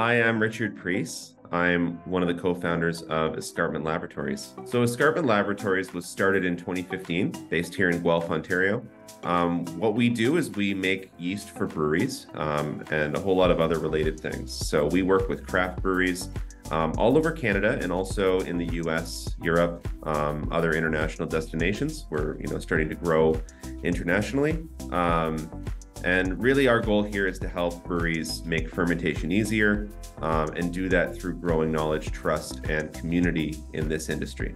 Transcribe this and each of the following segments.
Hi, I'm Richard Preiss. I'm one of the co-founders of Escarpment Laboratories. So Escarpment Laboratories was started in 2015, based here in Guelph, Ontario. Um, what we do is we make yeast for breweries um, and a whole lot of other related things. So we work with craft breweries um, all over Canada and also in the U.S., Europe, um, other international destinations. We're you know starting to grow internationally. Um, and really, our goal here is to help breweries make fermentation easier um, and do that through growing knowledge, trust, and community in this industry.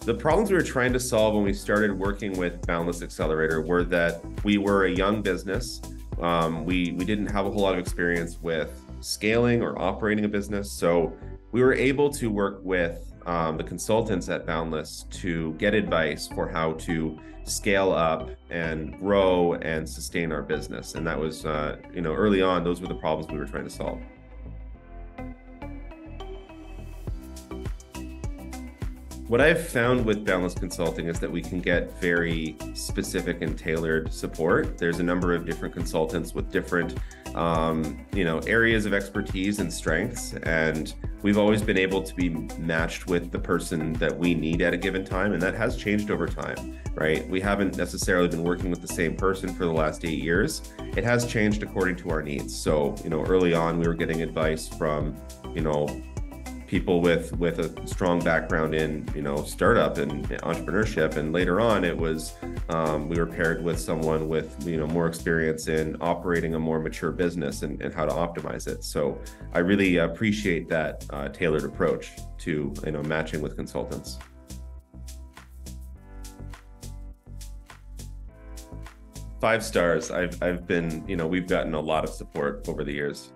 The problems we were trying to solve when we started working with Boundless Accelerator were that we were a young business. Um, we, we didn't have a whole lot of experience with scaling or operating a business. So we were able to work with um, the consultants at Boundless to get advice for how to scale up and grow and sustain our business. And that was, uh, you know, early on, those were the problems we were trying to solve. What I've found with Boundless Consulting is that we can get very specific and tailored support. There's a number of different consultants with different, um, you know, areas of expertise and strengths, and we've always been able to be matched with the person that we need at a given time, and that has changed over time, right? We haven't necessarily been working with the same person for the last eight years. It has changed according to our needs. So, you know, early on, we were getting advice from, you know, people with with a strong background in you know startup and entrepreneurship. And later on it was um, we were paired with someone with you know more experience in operating a more mature business and, and how to optimize it. So i really appreciate that uh, tailored approach to you know matching with consultants. Five stars. I've i've been you know we've gotten a lot of support over the years